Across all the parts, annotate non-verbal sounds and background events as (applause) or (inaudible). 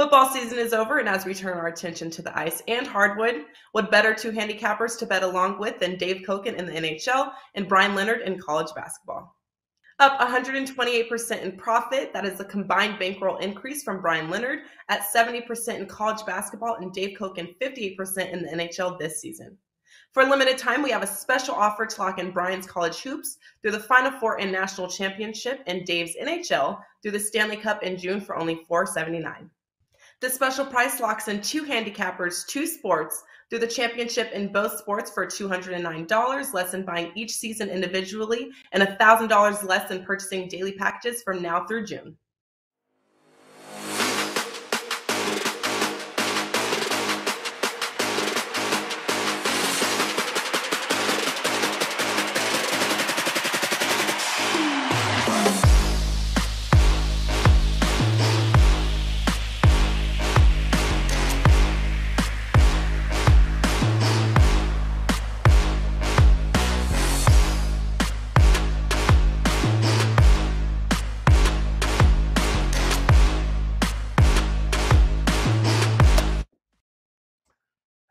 Football season is over, and as we turn our attention to the ice and hardwood, what better two handicappers to bet along with than Dave Cokin in the NHL and Brian Leonard in college basketball? Up 128% in profit, that is a combined bankroll increase from Brian Leonard at 70% in college basketball and Dave Cokin 58% in the NHL this season. For a limited time, we have a special offer to lock in Brian's college hoops through the Final Four and National Championship and Dave's NHL through the Stanley Cup in June for only $479. This special price locks in two handicappers, two sports, through the championship in both sports for $209, less than buying each season individually, and $1,000 less than purchasing daily packages from now through June.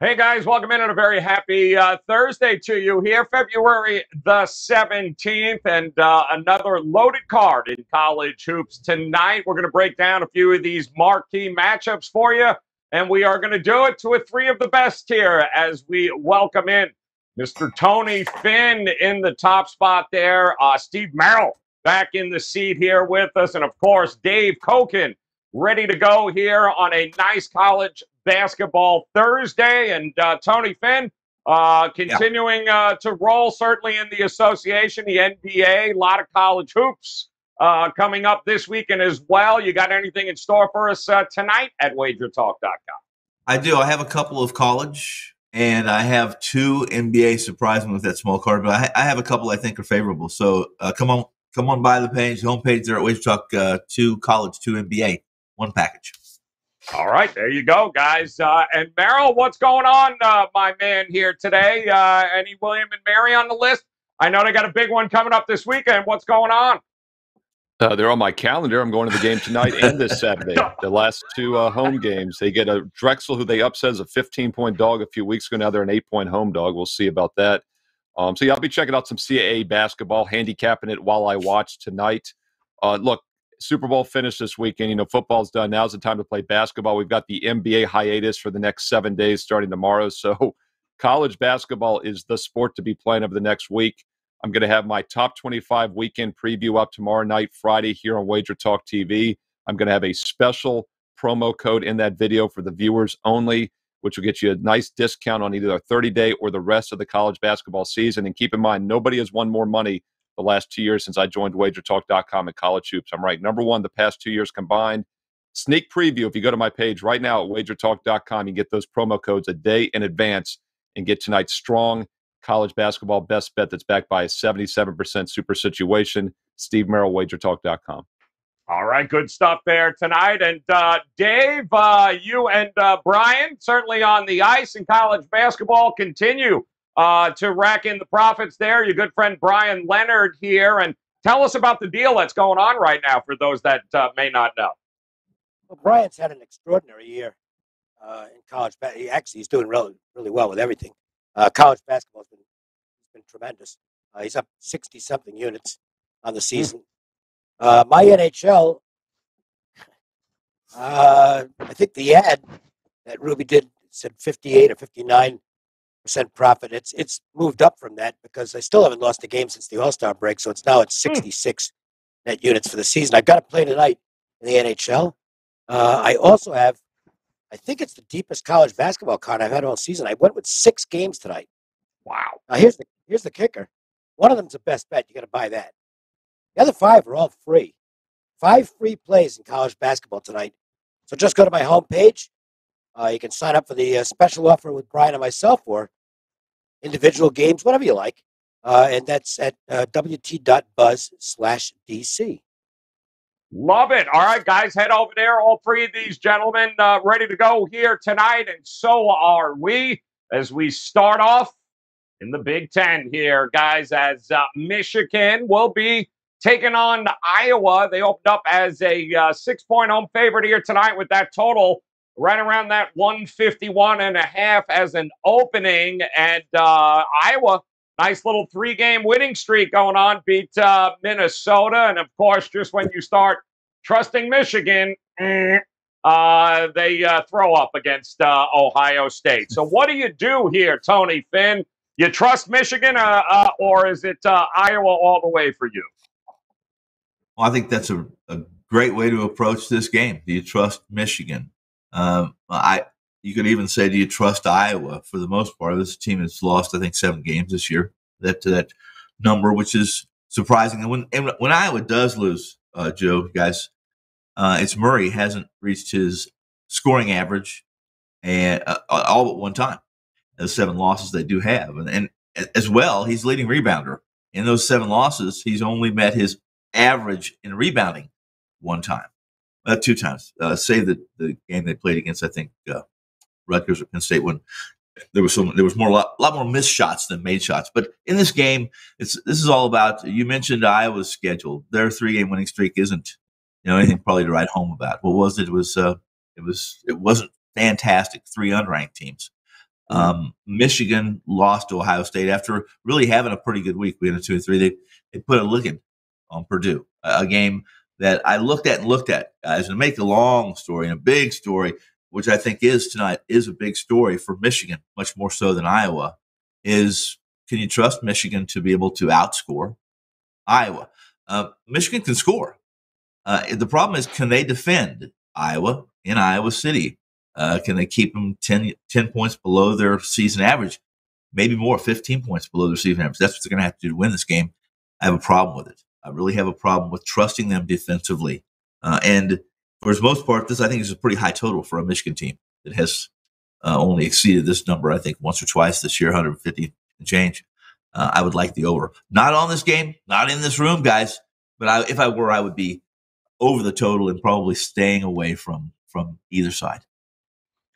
Hey guys, welcome in on a very happy uh, Thursday to you here, February the 17th, and uh, another loaded card in college hoops tonight. We're going to break down a few of these marquee matchups for you, and we are going to do it with three of the best here as we welcome in Mr. Tony Finn in the top spot there, uh, Steve Merril back in the seat here with us, and of course, Dave Cokin ready to go here on a nice college basketball Thursday. And uh, Tony Finn uh, continuing yeah. uh, to roll, certainly in the association, the NBA, a lot of college hoops uh, coming up this weekend as well. You got anything in store for us uh, tonight at wagertalk.com? I do. I have a couple of college. And I have two NBA. Surprising with that small card, but I, I, have a couple I think are favorable. So uh, come on, come on by the page, homepage there at Wager Talk. two college, two NBA, one package. All right, there you go, guys. Uh, and Merril, what's going on, uh, my man here today? Uh, any William and Mary on the list? I know they got a big one coming up this weekend. What's going on? Uh, they're on my calendar. I'm going to the game tonight and this (laughs) Saturday. The last two uh, home games. They get a Drexel, who they upset as a 15 point dog a few weeks ago. Now they're an eight point home dog. We'll see about that. Um, so yeah, I'll be checking out some CAA basketball, handicapping it while I watch tonight. Uh, look, Super Bowl finish this weekend. You know, football's done. Now's the time to play basketball. We've got the NBA hiatus for the next seven days starting tomorrow. (laughs) So, college basketball is the sport to be playing over the next week. I'm going to have my top 25 weekend preview up tomorrow night, Friday, here on Wager Talk TV. I'm going to have a special promo code in that video for the viewers only, which will get you a nice discount on either a 30 day or the rest of the college basketball season. And keep in mind, nobody has won more money the last two years since I joined wagertalk.com and college hoops. I'm right. Number one, the past two years combined. Sneak preview. If you go to my page right now at wagertalk.com, you get those promo codes a day in advance and get tonight's strong college basketball best bet that's backed by a 77% super situation. Steve Merril, wagertalk.com. All right, good stuff there tonight. And uh, Dave, uh, you and uh, Brian, certainly on the ice in college basketball, continue uh, to rack in the profits there. Your good friend Brian Leonard here. And tell us about the deal that's going on right now for those that uh, may not know. Well, Brian's had an extraordinary year uh, in college. He actually he's doing really, really well with everything. Uh, college basketball's been been tremendous. Uh, he's up sixty something units on the hmm. season. Uh, my NHL, uh, I think the ad that Ruby did said fifty eight or fifty nine percent profit. It's it's moved up from that because I still haven't lost a game since the All Star break, so it's now at 66 mm. net units for the season. I've got to play tonight in the NHL. Uh, I also have, I think it's the deepest college basketball card I've had all season. I went with six games tonight. Wow. Now here's the here's the kicker. One of them's the best bet. You got to buy that. The other five are all free. Five free plays in college basketball tonight. So just go to my homepage. Uh, you can sign up for the uh, special offer with Brian and myself, or individual games, whatever you like. Uh, and that's at uh, wt.buzz slash DC. Love it. All right, guys, head over there. All three of these gentlemen uh, ready to go here tonight, and so are we as we start off in the Big Ten here, guys, as uh, Michigan will be taking on Iowa. They opened up as a uh, six point home favorite here tonight with that total right around that 151 and a half as an opening. And uh, Iowa, nice little three game winning streak going on, beat uh, Minnesota. And of course, just when you start trusting Michigan, (clears throat) uh, they uh, throw up against uh, Ohio State. So, what do you do here, Tony Finn? You trust Michigan, uh, or is it Iowa all the way for you? Well, I think that's a, a great way to approach this game. Do you trust Michigan? Um, I you could even say, do you trust Iowa? For the most part, this team has lost, I think, seven games this year. That to that number, which is surprising. And when and when Iowa does lose, Joe, guys, uh, it's Murray hasn't reached his scoring average and uh, all but one time. The seven losses they do have, and, and as well, he's leading rebounder. In those seven losses, he's only met his average in rebounding one time, uh, two times. Uh, say that the game they played against, I think, uh, Rutgers or Penn State, when there was some, there was more, a lot, lot more missed shots than made shots. But in this game, it's this is all about. You mentioned Iowa's schedule. Their three game winning streak isn't you know anything probably to write home about. What was it? It was uh, it was it wasn't fantastic. Three unranked teams. Mm-hmm. Um, Michigan lost to Ohio State after really having a pretty good week. We had a two and three. They they put a licking on Purdue, a game that I looked at and looked at, guys. And to make a long story and a big story, which I think is tonight, is a big story for Michigan, much more so than Iowa. Is can you trust Michigan to be able to outscore Iowa? Uh, Michigan can score. Uh, the problem is, can they defend Iowa in Iowa City? Uh, can they keep them 10, 10, points below their season average? Maybe more, 15 points below their season average. That's what they're going to have to do to win this game. I have a problem with it. I really have a problem with trusting them defensively. Uh, and for the most part, this I think is a pretty high total for a Michigan team that has uh, only exceeded this number, I think, once or twice this year, 150 and change. Uh, I would like the over. Not on this game, not in this room, guys. But I, if I were, I would be over the total and probably staying away from from either side.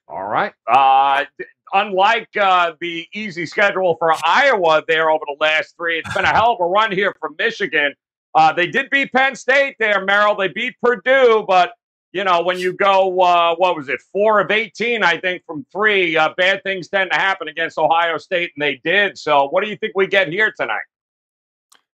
All right. Uh, unlike uh, the easy schedule for Iowa there over the last three, it's been a hell of a run here from Michigan. Uh, they did beat Penn State there, Merril. They beat Purdue, but you know when you go, uh, what was it, four of eighteen, I think, from three, uh, bad things tend to happen against Ohio State, and they did. So, what do you think we get here tonight?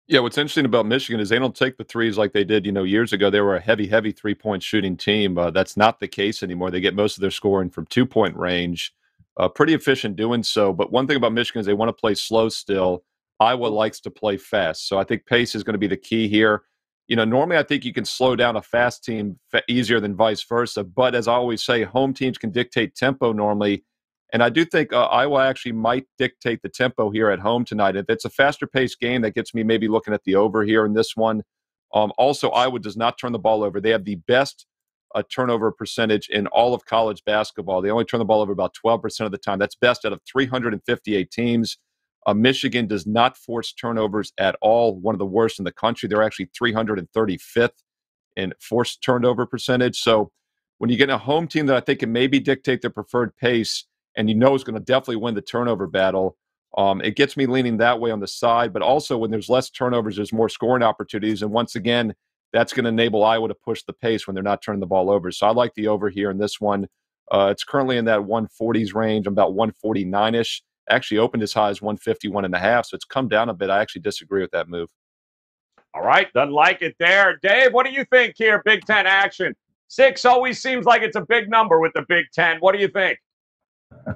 Yeah, what's interesting about Michigan is they don't take the threes like they did, you know, years ago. They were a heavy, heavy three point shooting team. Uh, that's not the case anymore. They get most of their scoring from two point range. Uh, pretty efficient doing so. But one thing about Michigan is they want to play slow still. Iowa likes to play fast. So I think pace is going to be the key here. You know, normally I think you can slow down a fast team easier than vice versa. But as I always say, home teams can dictate tempo normally. And I do think uh, Iowa actually might dictate the tempo here at home tonight. If it's a faster paced game, that gets me maybe looking at the over here in this one. Um, also, Iowa does not turn the ball over. They have the best uh, turnover percentage in all of college basketball. They only turn the ball over about 12% of the time. That's best out of 358 teams. Uh, Michigan does not force turnovers at all, one of the worst in the country. They're actually 335th in forced turnover percentage. So when you get a home team that I think can maybe dictate their preferred pace, and you know is going to definitely win the turnover battle. Um, it gets me leaning that way on the side, but also when there's less turnovers, there's more scoring opportunities. And once again, that's going to enable Iowa to push the pace when they're not turning the ball over. So I like the over here in this one. Uh, it's currently in that 140s range, about 149 ish. Actually opened as high as 151 and a half. So it's come down a bit. I actually disagree with that move. All right. Doesn't like it there. Dave, what do you think here? Big Ten action. Six always seems like it's a big number with the Big Ten. What do you think? (laughs)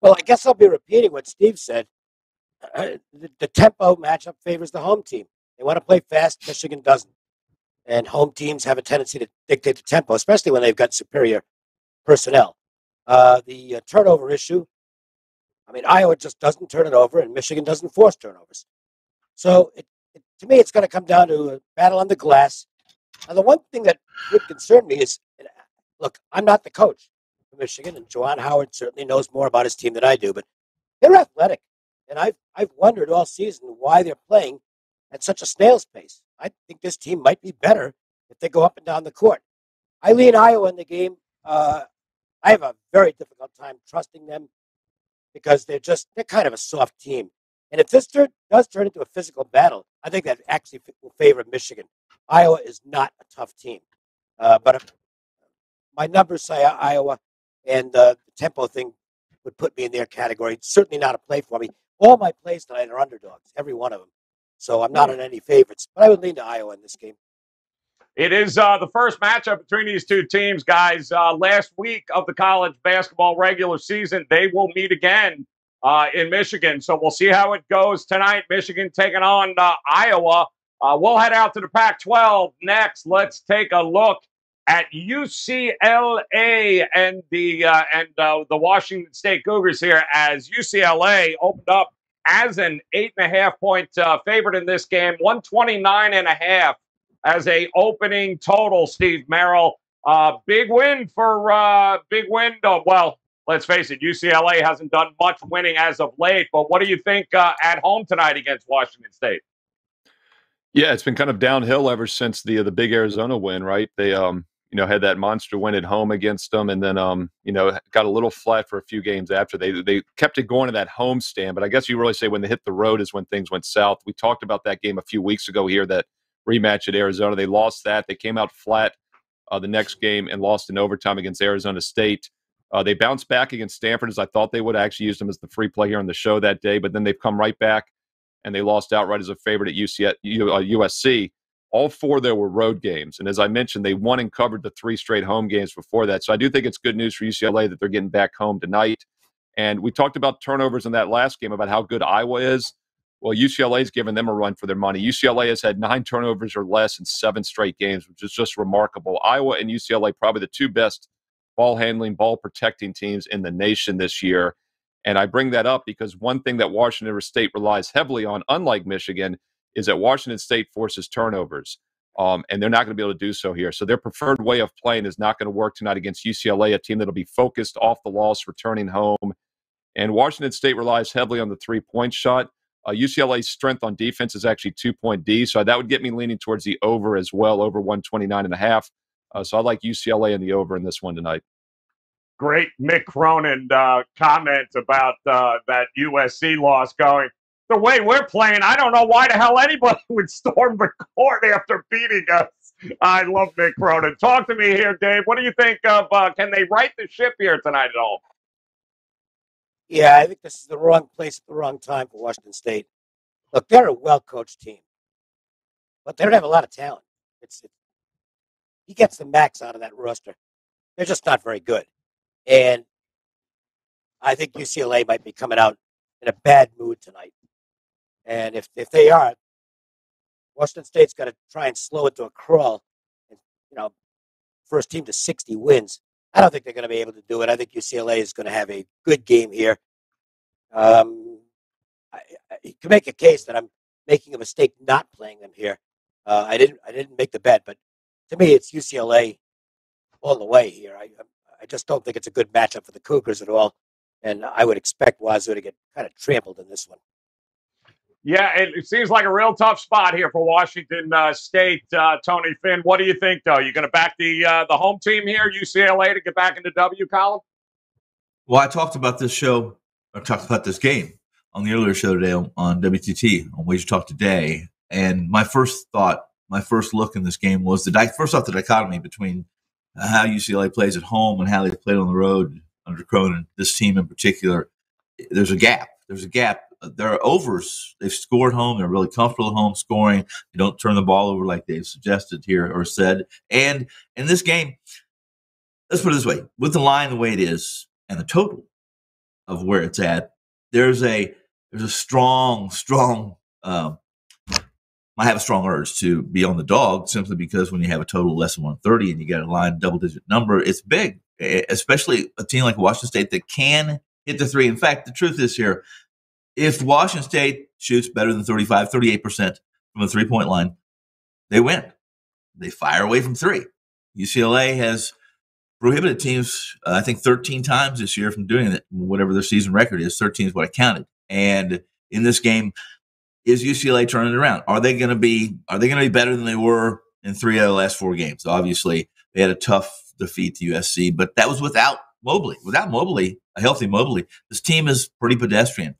well, I guess I'll be repeating what Steve said. Uh, (clears throat) the, the, tempo matchup favors the home team. They want to play fast. Michigan doesn't, and home teams have a tendency to dictate the tempo, especially when they've got superior personnel. Uh, the uh, turnover issue. I mean, Iowa just doesn't turn it over, and Michigan doesn't force turnovers. So, it, it, to me, it's going to come down to a battle on the glass. Now, the one thing that would concern me is, look, I'm not the coach. Michigan, and Juwan Howard certainly knows more about his team than I do, but they're athletic. And I've, I've wondered all season why they're playing at such a snail's pace. I think this team might be better if they go up and down the court. I lean Iowa in the game. Uh, I have a very difficult time trusting them because they're just they're kind of a soft team. And if this turn, does turn into a physical battle, I think that actually will favor Michigan. Iowa is not a tough team, uh, but if, my numbers say Iowa, and uh, the tempo thing would put me in their category. It's certainly not a play for me. All my plays tonight are underdogs, every one of them. So I'm not on any favorites, but I would lean to Iowa in this game. It is uh, the first matchup between these two teams, guys. Uh, last week of the college basketball regular season, they will meet again uh, in Michigan. So we'll see how it goes tonight. Michigan taking on uh, Iowa. Uh, we'll head out to the Pac 12 next. Let's take a look at UCLA and the uh, and the Washington State Cougars here as UCLA opened up as an eight and a half point favorite in this game, 129 and a half as a opening total. Steve Merril, uh, big win for uh, big win. well, let's face it, UCLA hasn't done much winning as of late. But what do you think uh, at home tonight against Washington State? Yeah, it's been kind of downhill ever since the the big Arizona win, right? They um you know, had that monster win at home against them, and then um, you know, got a little flat for a few games after. They they kept it going to that home stand, but I guess you really say when they hit the road is when things went south. We talked about that game a few weeks ago here, that rematch at Arizona. They lost that. They came out flat uh, the next game and lost in overtime against Arizona State. Uh, they bounced back against Stanford as I thought they would. I actually used them as the free play here on the show that day, but then they've come right back and they lost outright as a favorite at UC, USC. All four there were road games. And as I mentioned, they won and covered the three straight home games before that. So I do think it's good news for UCLA that they're getting back home tonight. And we talked about turnovers in that last game about how good Iowa is. Well, UCLA has given them a run for their money. UCLA has had nine turnovers or less in seven straight games, which is just remarkable. Iowa and UCLA, probably the two best ball handling, ball protecting teams in the nation this year. And I bring that up because one thing that Washington State relies heavily on, unlike Michigan, is that Washington State forces turnovers. Um, and they're not going to be able to do so here. So their preferred way of playing is not going to work tonight against UCLA, a team that'll be focused off the loss, returning home. And Washington State relies heavily on the three point shot. Uh, UCLA's strength on defense is actually two point D, so that would get me leaning towards the over as well, over 129 and a half. Uh, so I like UCLA and the over in this one tonight. Great Mick Cronin uh, comment about uh, that USC loss going the way we're playing, I don't know why the hell anybody (laughs) would storm the court after beating us. I love Mick Cronin. Talk to me here, Dave. What do you think of? Uh, can they right the ship here tonight at all? Yeah, I think this is the wrong place at the wrong time for Washington State. Look, they're a well-coached team, but they don't have a lot of talent. It's it, he gets the max out of that roster. They're just not very good, and I think UCLA might be coming out in a bad mood tonight. And if, if they are, Washington State's got to try and slow it to a crawl. And, you know, first team to 60 wins. I don't think they're going to be able to do it. I think UCLA is going to have a good game here. Um, I, I, you can make a case that I'm making a mistake not playing them here. Uh, I didn't. I didn't make the bet, but to me, it's UCLA all the way here. I, I just don't think it's a good matchup for the Cougars at all, and I would expect Wazoo to get kind of trampled in this one. Yeah, it, it, seems like a real tough spot here for Washington uh, State. Uh, Tony Finn, what do you think, though? You going to back the uh, the home team here, UCLA, to get back into W column? Well, I talked about this show, I talked about this game on the earlier show today on, WTT on Wager Talk today, and my first thought, my first look in this game was the di- first off the dichotomy between how UCLA plays at home and how they played on the road under Cronin. This team in particular, there's a gap. There's a gap their overs. They've scored home. They're really comfortable home scoring. They don't turn the ball over like they've suggested here or said. And in this game, let's put it this way: with the line the way it is and the total of where it's at, there's a there's a strong, strong. Um, I have a strong urge to be on the dog simply because when you have a total less than 130 and you get a line double digit number, it's big, especially a team like Washington State that can hit the three. In fact, the truth is here, if Washington State shoots better than 35, 38% from the three point line, they win. They fire away from three. UCLA has prohibited teams, uh, I think, 13 times this year from doing it, whatever their season record is. 13 is what I counted. And in this game, is UCLA turning it around? Are they going to be? Are they going to be better than they were in three of the last four games? Obviously, they had a tough defeat to USC, but that was without Mobley. Without Mobley, a healthy Mobley, this team is pretty pedestrian.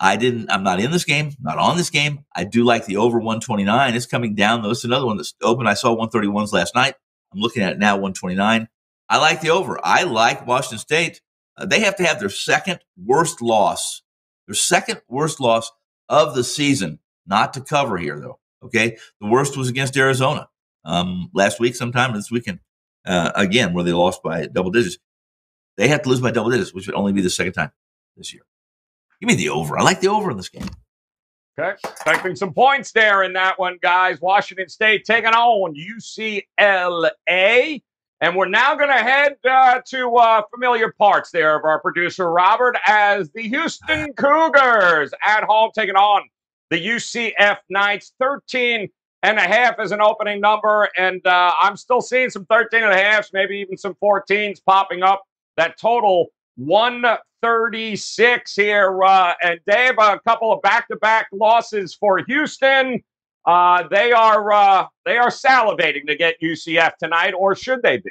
I didn't. I'm not in this game. Not on this game. I do like the over 129. It's coming down though. It's another one that's open. I saw 131s last night. I'm looking at it now. 129. I like the over. I like Washington State. Uh, they have to have their second worst loss, their second worst loss of the season, not to cover here though. Okay, the worst was against Arizona um, last week, sometime this weekend. Uh, again, where they lost by double digits. They have to lose by double digits, which would only be the second time this year. Give me the over. I like the over in this game. Okay. Expecting some points there in that one, guys. Washington State taking on UCLA. And we're now going to head uh, to uh, familiar parts there of our producer, Robert, as the Houston Cougars at home taking on the UCF Knights. 13 and a half is an opening number. And uh, I'm still seeing some 13 and a halves, maybe even some 14s popping up. That total 136 here. Uh, and Dave, a couple of back-to-back losses for Houston. Uh, they are uh, they are salivating to get UCF tonight, or should they be?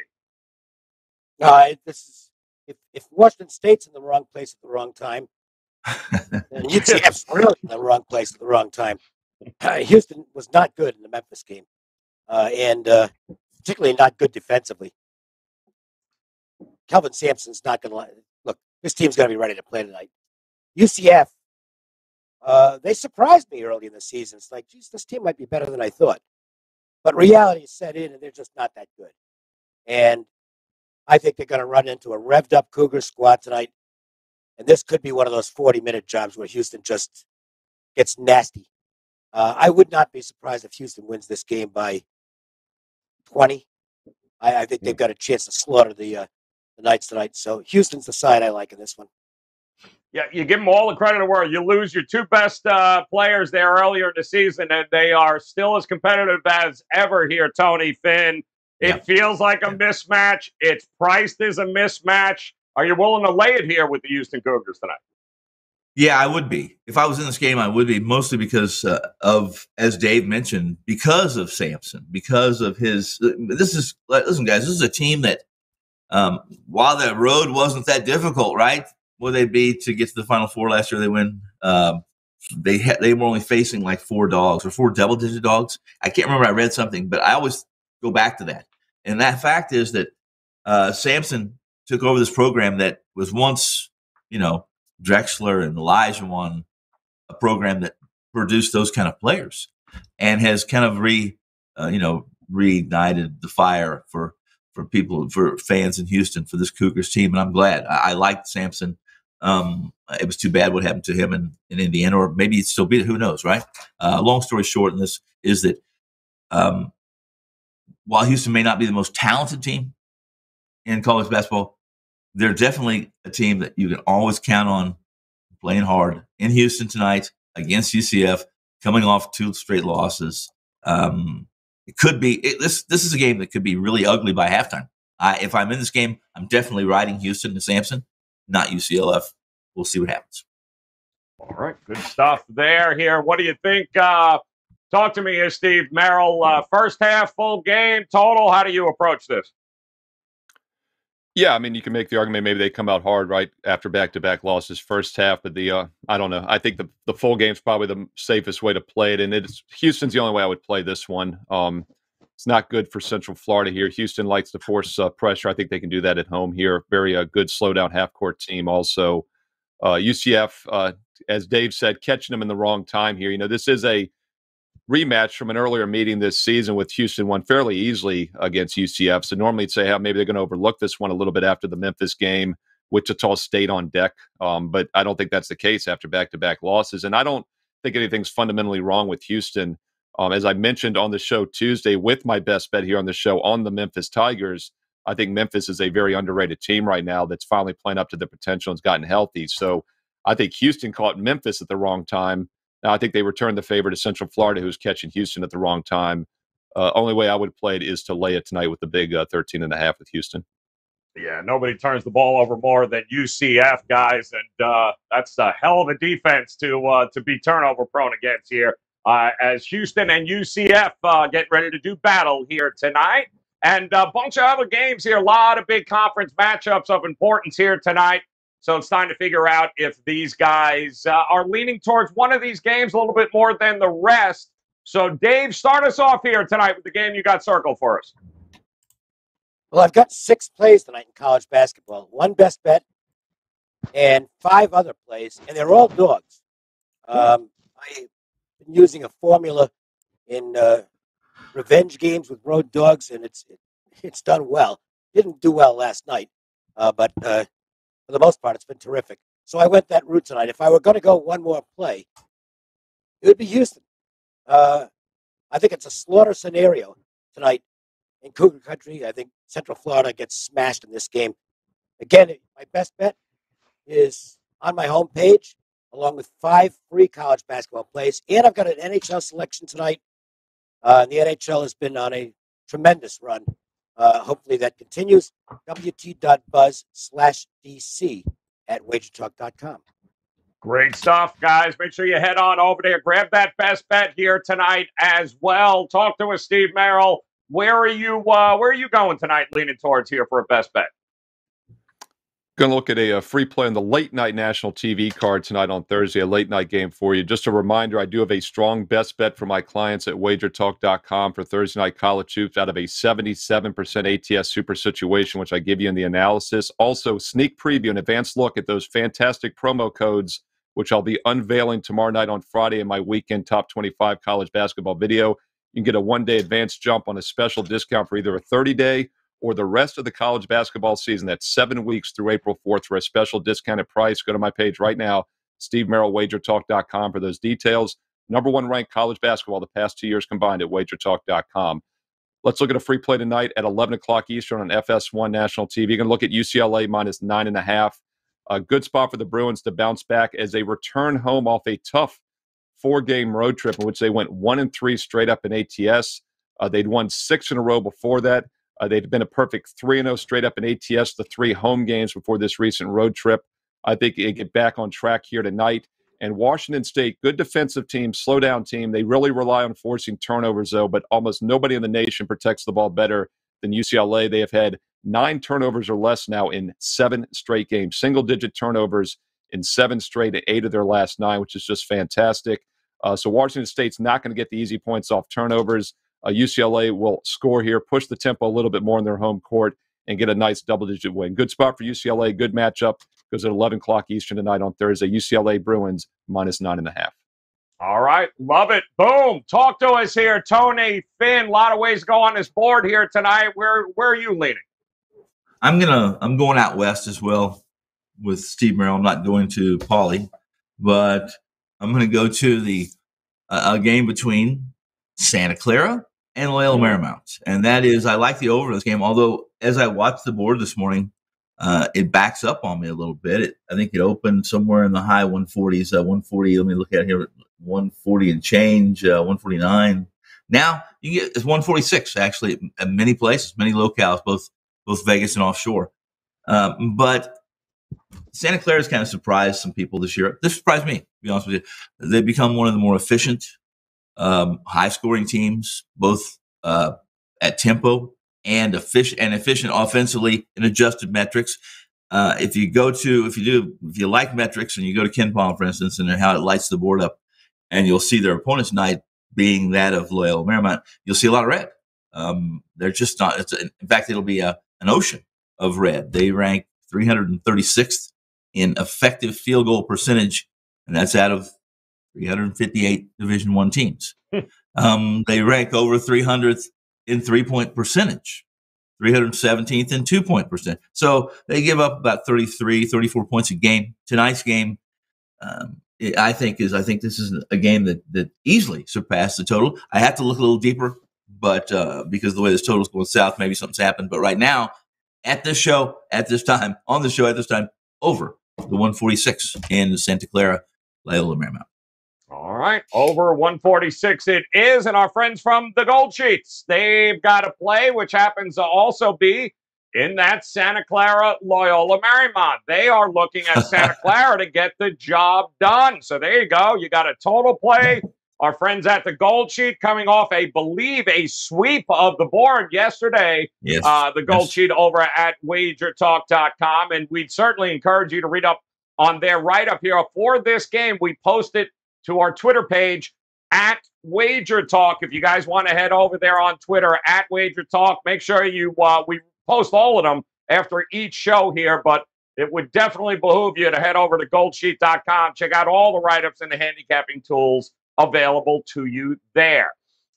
Uh, this is if, if Washington State's in the wrong place at the wrong time, UCF's (laughs) really in the wrong place at the wrong time. Uh, Houston was not good in the Memphis game, uh, and uh, particularly not good defensively. Kelvin Sampson's not going to. This team's going to be ready to play tonight. UCF, uh, they surprised me early in the season. It's like, geez, this team might be better than I thought. But reality set in, and they're just not that good. And I think they're going to run into a revved up Cougar squad tonight. And this could be one of those 40 minute jobs where Houston just gets nasty. Uh, I would not be surprised if Houston wins this game by 20. I, I think they've got a chance to slaughter the uh, the Knights tonight. So Houston's the side I like in this one. Yeah, you give them all the credit in the world. You lose your two best uh, players there earlier in the season, and they are still as competitive as ever here, Tony Finn. It yeah. feels like a mismatch. It's priced as a mismatch. Are you willing to lay it here with the Houston Cougars tonight? Yeah, I would be. If I was in this game, I would be mostly because uh, of, as Dave mentioned, because of Sampson, because of his. Uh, this is listen, guys. This is a team that um, while the road wasn't that difficult, right? Would they be to get to the Final Four last year? They win. Um, they they were only facing like four dogs or four double digit dogs. I can't remember. I read something, but I always go back to that. And that fact is that uh, Sampson took over this program that was once, you know, Drexler and Olajuwon, a program that produced those kind of players, and has kind of re, uh, you know, reignited the fire for for people for fans in Houston for this Cougars team, and I'm glad. I, I liked Sampson. Um, it was too bad what happened to him in, in Indiana, or maybe it's still be Who knows, right? Uh, long story short, in this is that um, while Houston may not be the most talented team in college basketball, they're definitely a team that you can always count on playing hard in Houston tonight against UCF, coming off two straight losses. Um, it could be it, this. This is a game that could be really ugly by halftime. I, if I'm in this game, I'm definitely riding Houston to Sampson, not UCLF. We'll see what happens. All right, good stuff there. Here, what do you think? Uh, talk to me here, Steve Merril. Uh, first half, full game total. How do you approach this? Yeah, I mean, you can make the argument maybe they come out hard right after back-to-back losses first half, but the uh, I don't know. I think the the full game's probably the safest way to play it, and it's Houston's the only way I would play this one. Um, it's not good for Central Florida here. Houston likes to force uh, pressure. I think they can do that at home here. Very uh, good slow down half court team. Also, uh, UCF, uh, as Dave said, catching them in the wrong time here. You know, this is a rematch from an earlier meeting this season with Houston won fairly easily against UCF. So normally you'd say, hey, maybe they're going to overlook this one a little bit after the Memphis game. Wichita State on deck. Um, but I don't think that's the case after back to back losses. And I don't think anything's fundamentally wrong with Houston. Um, as I mentioned on the show Tuesday with my best bet here on the show on the Memphis Tigers, I think Memphis is a very underrated team right now that's finally playing up to their potential and has gotten healthy. So I think Houston caught Memphis at the wrong time now, I think they returned the favor to Central Florida, who's catching Houston at the wrong time. Uh, only way I would play it is to lay it tonight with the big uh, 13 and a half with Houston. Yeah, nobody turns the ball over more than UCF guys, and uh, that's a hell of a defense to uh, to be turnover prone against here. Uh, as Houston and UCF uh, get ready to do battle here tonight, and a bunch of other games here. A lot of big conference matchups of importance here tonight. So it's time to figure out if these guys uh, are leaning towards one of these games a little bit more than the rest. So, Dave, start us off here tonight with the game you got circled for us. Well, I've got six plays tonight in college basketball. One best bet and five other plays, and they're all dogs. Um, I've been using a formula in uh, revenge games with road dogs, and it's it's done well. Didn't do well last night, uh, but uh, for the most part, it's been terrific. So I went that route tonight. If I were going to go one more play, it would be Houston. Uh, I think it's a slaughter scenario tonight in Cougar Country. I think Central Florida gets smashed in this game. Again, my best bet is on my homepage, along with five free college basketball plays. And I've got an NHL selection tonight. Uh, the NHL has been on a tremendous run. Uh, hopefully that continues. WT.buzz slash DC at wagertalk.com. Great stuff, guys. Make sure you head on over there. Grab that best bet here tonight as well. Talk to us, Steve Merril. Where are you? Uh, where are you going tonight? Leaning towards here for a best bet. Going to look at a, a, free play on the late night national TV card tonight on Thursday, a late night game for you. Just a reminder, I do have a strong best bet for my clients at wagertalk.com for Thursday night college hoops out of a 77% ATS super situation, which I give you in the analysis. Also, sneak preview, an advanced look at those fantastic promo codes, which I'll be unveiling tomorrow night on Friday in my weekend top 25 college basketball video. You can get a one day advance jump on a special discount for either a 30 day or the rest of the college basketball season. That's seven weeks through April 4th for a special discounted price. Go to my page right now, stevemerrillwagertalk.com for those details. Number one ranked college basketball the past two years combined at wagertalk.com. Let's look at a free play tonight at 11 o'clock Eastern on FS1 national TV. You can look at UCLA minus nine and a half. A good spot for the Bruins to bounce back as they return home off a tough four game road trip in which they went one and three straight up in ATS. Uh, they'd won six in a row before that. Uh, they'd been a perfect 3 0 straight up in ATS, the three home games before this recent road trip. I think they get back on track here tonight. And Washington State, good defensive team, slow down team. They really rely on forcing turnovers, though, but almost nobody in the nation protects the ball better than UCLA. They have had nine turnovers or less now in seven straight games, single digit turnovers in seven straight, eight of their last nine, which is just fantastic. Uh, so Washington State's not going to get the easy points off turnovers. Uh, UCLA will score here, push the tempo a little bit more in their home court, and get a nice double digit win. Good spot for UCLA. Good matchup. Goes at 11 o'clock Eastern tonight on Thursday. UCLA Bruins minus nine and a half. All right, love it. Boom. Talk to us here, Tony Finn. A lot of ways to go on this board here tonight. Where where are you leaning? I'm gonna I'm going out west as well with Steve Merril. I'm not going to Pauley, but I'm gonna go to the uh, a game between Santa Clara and Loyola Marymount. And that is, I like the over in this game. Although, as I watched the board this morning, uh, it backs up on me a little bit. It, I think it opened somewhere in the high 140s, uh, 140. Let me look at here, 140 and change, uh, 149. Now you get it's 146 actually at many places, many locales, both both Vegas and offshore. Um, but Santa Clara has kind of surprised some people this year. This surprised me, to be honest with you. They've become one of the more efficient um, high scoring teams, both uh, at tempo and efficient and efficient offensively in adjusted metrics. Uh, if you go to if you do if you like metrics and you go to KenPom, for instance, and how it lights the board up, and you'll see their opponent's night being that of Loyola Marymount, you'll see a lot of red. Um, they're just not. It's a, in fact, it'll be a, an ocean of red. They rank 336th in effective field goal percentage, and that's out of 358 Division One teams. Hmm. um, they rank over 300th in three point percentage, 317th in two point percent. So they give up about 33, 34 points a game. Tonight's game, um, I think is I think this is a game that that easily surpassed the total. I have to look a little deeper, but uh, because the way this total is going south, maybe something's happened. But right now, at this show, at this time, on the show at this time, over the 146 in Santa Clara, Loyola Marymount. All right, over 146 it is. And our friends from the Gold Sheets, they've got a play, which happens to also be in that Santa Clara Loyola Marymount. They are looking at Santa (laughs) Clara to get the job done. So there you go. You got a total play Our friends at the Gold Sheet coming off a believe a sweep of the board yesterday. Yes. Uh, the Gold Yes. Sheet over at wagertalk.com. And we'd certainly encourage you to read up on their write up here for this game. We posted to our Twitter page at Wager Talk. If you guys want to head over there on Twitter at Wager Talk, make sure you uh, we post all of them after each show here. But it would definitely behoove you to head over to goldsheet.com, check out all the write ups and the handicapping tools available to you there.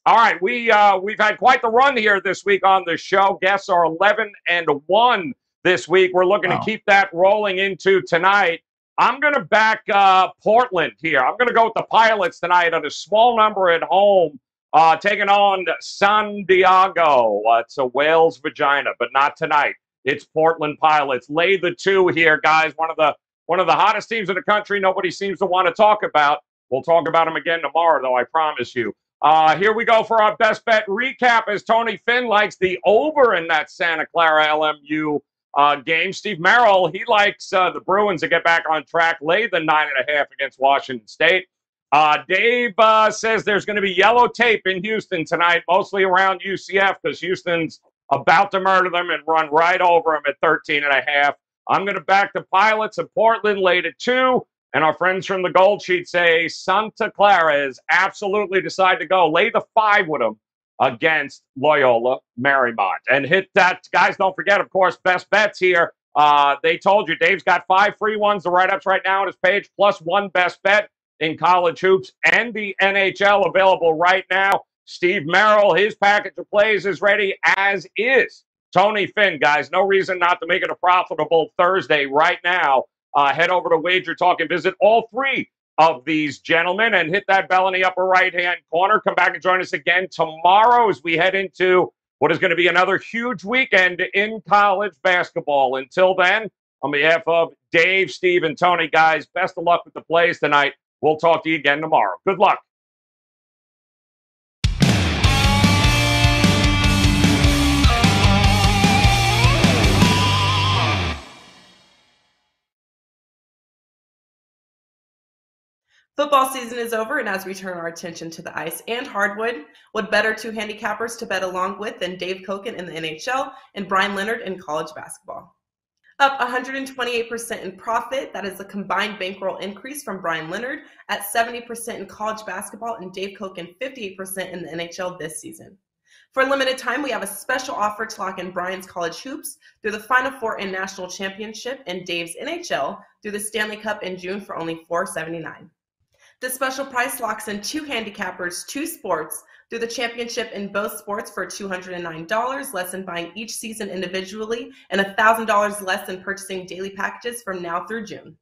All right, we uh, we've had quite the run here this week on the show. Guests are eleven and one this week. We're looking Wow. to keep that rolling into tonight. I'm going to back uh, Portland here. I'm going to go with the Pilots tonight on a small number at home, uh, taking on San Diego. Uh, it's a whale's vagina, but not tonight. It's Portland Pilots. Lay the two here, guys. One of the one of the hottest teams in the country. Nobody seems to want to talk about. We'll talk about them again tomorrow, though. I promise you. Uh, here we go for our best bet recap. As Tony Finn likes the over in that Santa Clara LMU uh, game. Steve Merril, he likes uh, the Bruins to get back on track, lay the nine and a half against Washington State. Uh, Dave uh, says there's going to be yellow tape in Houston tonight, mostly around UCF because Houston's about to murder them and run right over them at 13 and a half. I'm going to back the Pilots of Portland late at two. And our friends from the Gold Sheet say Santa Clara is absolutely decide to go. Lay the five with them against Loyola Marymount. And hit that, guys, don't forget, of course, best bets here. Uh, they told you Dave's got five free ones, the write ups right now on his page, plus one best bet in college hoops and the NHL available right now. Steve Merril, his package of plays is ready, as is Tony Finn, guys. No reason not to make it a profitable Thursday right now. Uh, head over to Wager Talk and visit all three of these gentlemen and hit that bell in the upper right hand corner. Come back and join us again tomorrow as we head into what is going to be another huge weekend in college basketball. Until then, on behalf of Dave, Steve, and Tony, guys, best of luck with the plays tonight. We'll talk to you again tomorrow. Good luck. Football season is over, and as we turn our attention to the ice and hardwood, what better two handicappers to bet along with than Dave Cokin in the NHL and Brian Leonard in college basketball? Up 128% in profit, that is a combined bankroll increase from Brian Leonard at 70% in college basketball and Dave Cokin 58% in the NHL this season. For a limited time, we have a special offer to lock in Brian's college hoops through the Final Four and National Championship and Dave's NHL through the Stanley Cup in June for only $479. This special price locks in two handicappers, two sports, through the championship in both sports for $209, less than buying each season individually, and $1,000 less than purchasing daily packages from now through June.